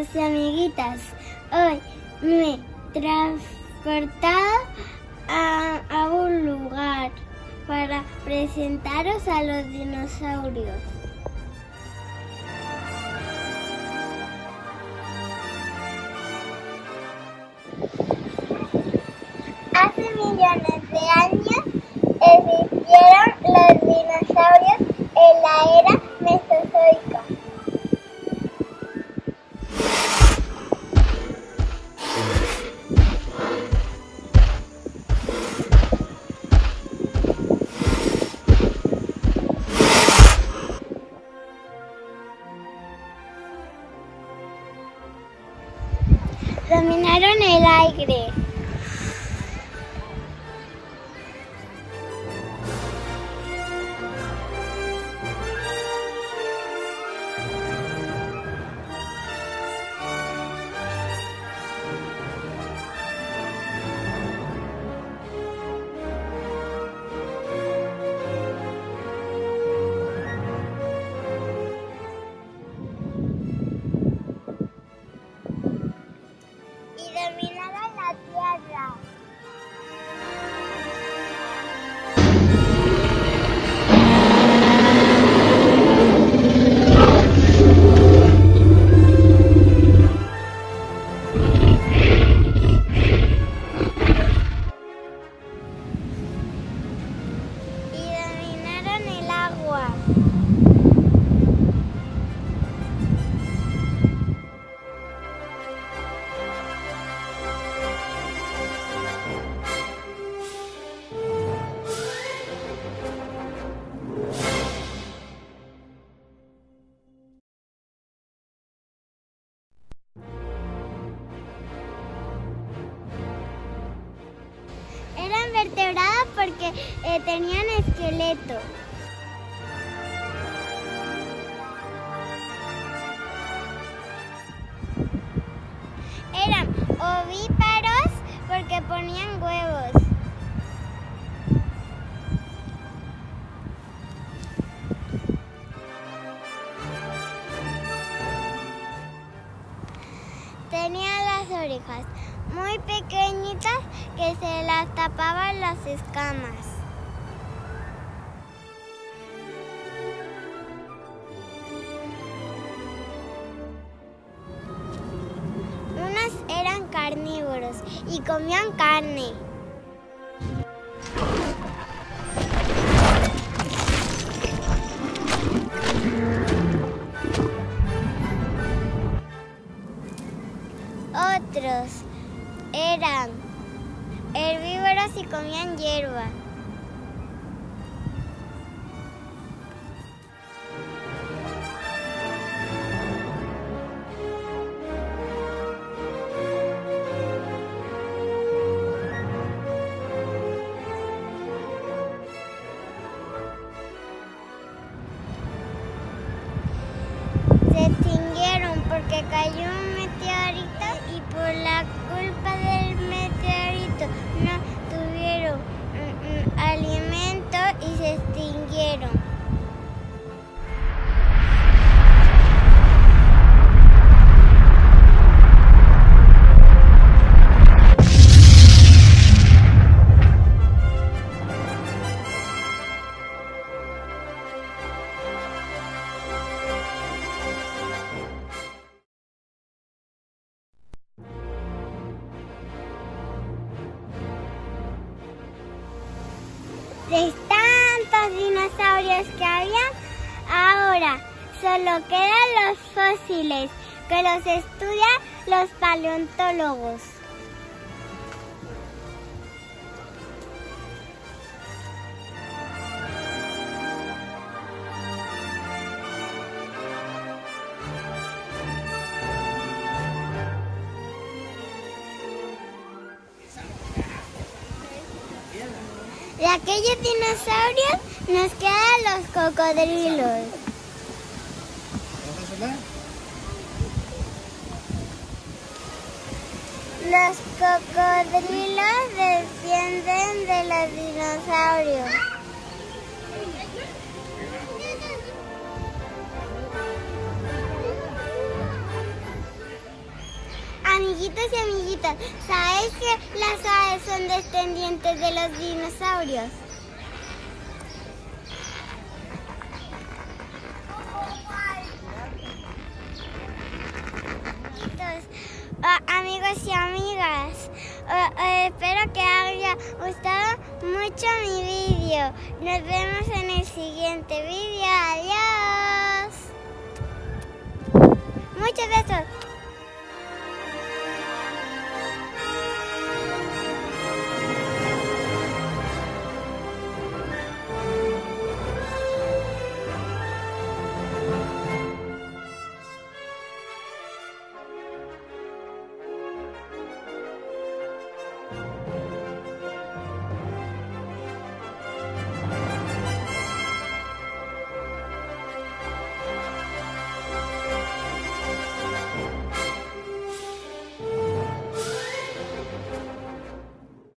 amiguitas. Hoy me he transportado a, a un lugar para presentaros a los dinosaurios. Hace millones Eran vertebradas porque eh, tenían esqueleto. Eran ovíparos porque ponían huevos. Tenían las orejas muy pequeñitas que se las tapaban las escamas. Unos eran carnívoros y comían carne. Eran herbívoros y comían hierba. Se extinguieron porque cayó un meteorito por la culpa del meteorito no tuvieron mm, mm, alimento y se extinguieron. De tantos dinosaurios que había, ahora solo quedan los fósiles que los estudian los paleontólogos. De aquellos dinosaurios nos quedan los cocodrilos. Los cocodrilos descienden de los dinosaurios. Amiguitos y amiguitas, ¿sabes que las aves son descendientes de los dinosaurios? amigos y amigas, espero que haya gustado mucho mi vídeo. Nos vemos en el siguiente vídeo. Adiós. Muchos besos.